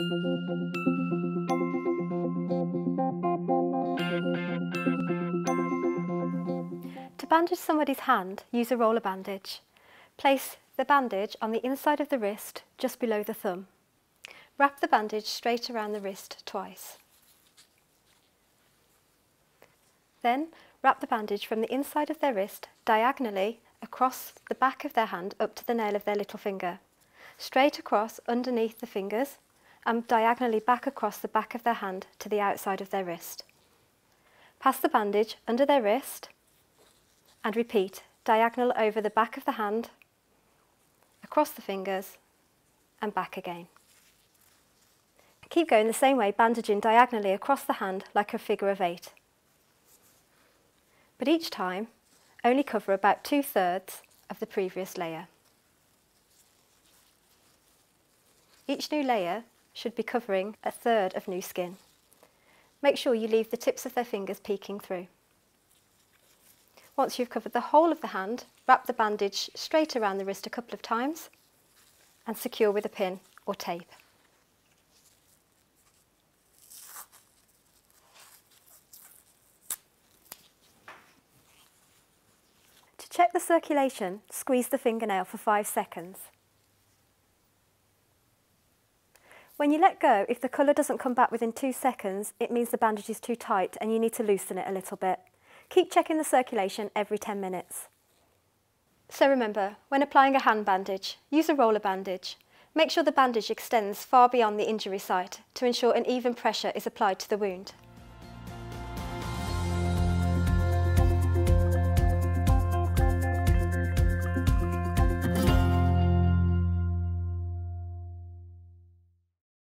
To bandage somebody's hand, use a roller bandage. Place the bandage on the inside of the wrist, just below the thumb. Wrap the bandage straight around the wrist twice. Then wrap the bandage from the inside of their wrist diagonally across the back of their hand up to the nail of their little finger, straight across underneath the fingers and diagonally back across the back of their hand to the outside of their wrist. Pass the bandage under their wrist and repeat diagonal over the back of the hand, across the fingers and back again. Keep going the same way, bandaging diagonally across the hand like a figure of eight. But each time, only cover about two-thirds of the previous layer. Each new layer should be covering a third of new skin. Make sure you leave the tips of their fingers peeking through. Once you've covered the whole of the hand, wrap the bandage straight around the wrist a couple of times and secure with a pin or tape. To check the circulation, squeeze the fingernail for five seconds. When you let go, if the colour doesn't come back within two seconds, it means the bandage is too tight and you need to loosen it a little bit. Keep checking the circulation every 10 minutes. So remember, when applying a hand bandage, use a roller bandage. Make sure the bandage extends far beyond the injury site to ensure an even pressure is applied to the wound.